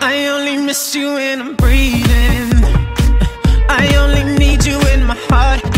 I only miss you when I'm breathing. I only need you in my heart.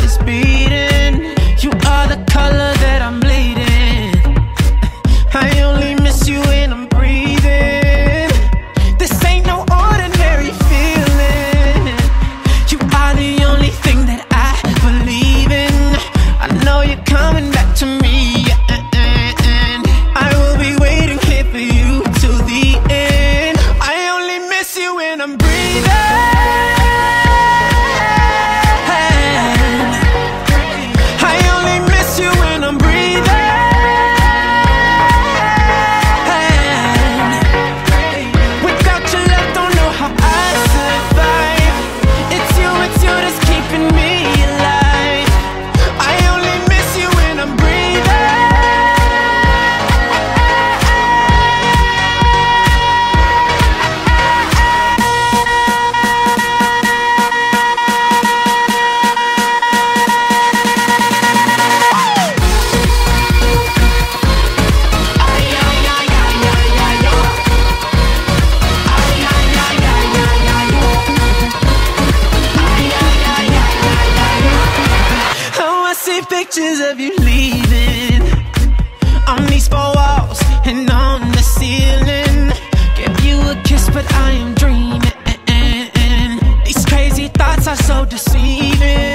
I'm breathing. me pictures of you leaving. On these four walls and on the ceiling. Give you a kiss but I am dreaming. These crazy thoughts are so deceiving.